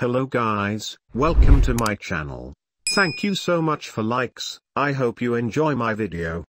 Hello guys, welcome to my channel. Thank you so much for likes, I hope you enjoy my video.